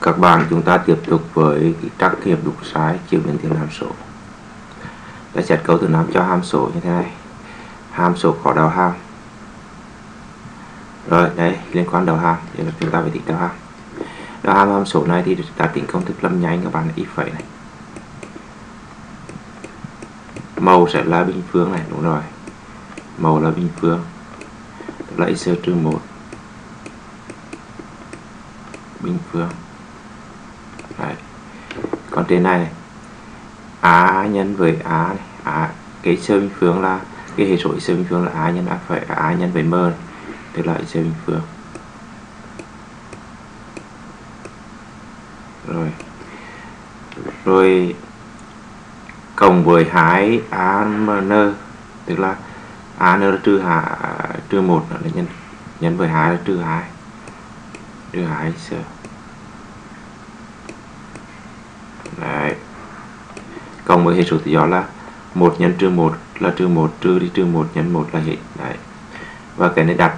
các bạn chúng ta tiếp tục với cái trắc nghiệm đúng sai chiều biến thiên hàm số. Đã xét câu thứ 5 cho hàm số như thế này. Hàm số có đầu hàm. Rồi đấy liên quan đầu hàm. Thì là chúng ta phải tính đầu hàm. Đầu hàm hàm số này thì ta tính công thức lâm nhanh các bạn là y phẩy này. Màu sẽ là bình phương này, đúng rồi. Màu là bình phương. Lấy là x trừ một. Bình phương còn trên này, này a nhân với a này a cái sơ bình phương là cái hệ số sơ bình phương là a nhân a phải a nhân với m này. tức là sơ bình phương rồi rồi cộng với hai a n tức là a n là trừ hạ trừ một là nhân nhân với hai là trừ hai trừ hai sơ Đấy cộng với hệ số tự do là một nhân trừ một là trừ một, trừ đi trừ một nhân một là hệ đấy. Và cái này đặt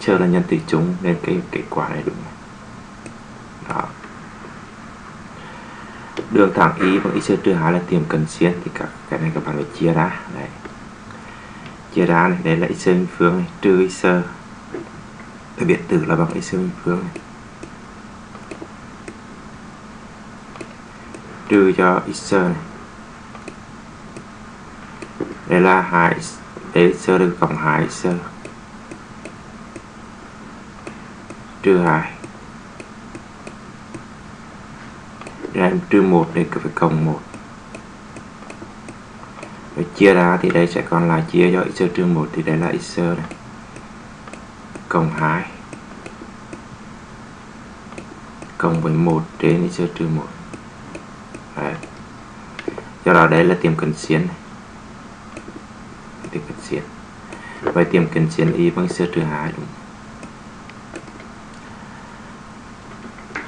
x là nhân tỷ chung nên cái kết quả này đúng đó. Đường thẳng y bằng x trừ hai là tìm cần xiên thì các, cái này các bạn phải chia ra. Đấy. Chia ra này đây là x bình phương này, trừ x cái biệt tử là bằng x bình phương này. Trừ cho x này đây là hai đây x được cộng hai x trừ hai đây em trừ một đây phải cộng một. Rồi chia ra thì đây sẽ còn là chia cho x trừ một thì đây là x này. Cộng hai. Cộng với một trên x trừ một. Do đó đây là tìm cần xiên này. tìm cần xiên vậy tìm kiếm chiến y bằng sơ trừ 2 đúng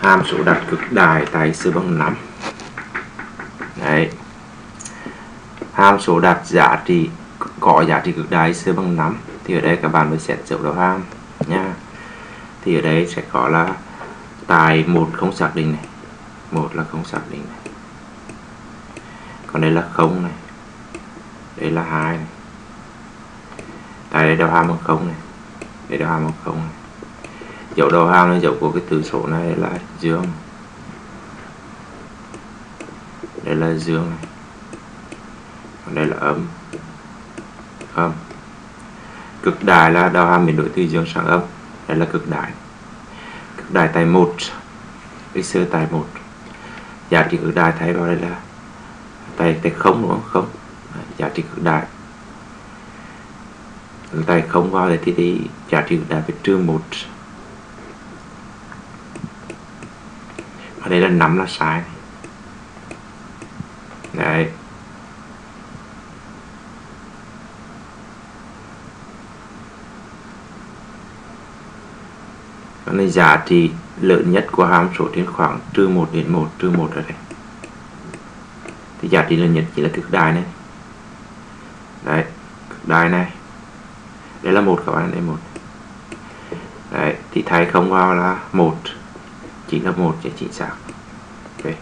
hàm số đặt cực đại tại x bằng 5 đấy. Hàm số đặt giá trị, có giá trị cực đại x bằng 5 thì ở đây các bạn mới xét dấu đầu hàm, nha. Thì ở đây sẽ có là tài một không xác định này. Một là không xác định này. Còn đây là không này. Đây là hai này đây đầu hàm bằng không này. Đây đầu hàm bằng không này. Dấu đầu hàm là dấu của cái từ số này là dương. Đây là dương này. Còn đây là âm. Âm. Cực đại là đầu hàm biến đổi từ dương sang âm. Đây là cực đại. Cực đại tại một. X tại một. Giá trị cực đại thay vào đây là tại tại không đúng không? Không. Giá trị cực đại tại không vào đây thì, thì giá trị đã về phải trừ một. Ở đây là nắm là sai. Đấy. Còn là giá trị lớn nhất của hàm số trên khoảng trừ 1 đến 1 trừ 1 ở đây thì giá trị lớn nhất chỉ là cực đại này. Đấy cực đại này đây là một các bạn đây một. Đấy, thì thay không vào là một. Chỉ là một để chính xác ok.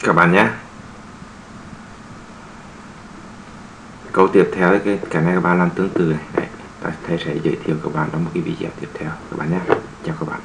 Các bạn nhé. Câu tiếp theo cái cái này các bạn làm tương tự này. Đấy thầy sẽ giới thiệu các bạn trong một cái video tiếp theo. Các bạn nhé. Chào các bạn.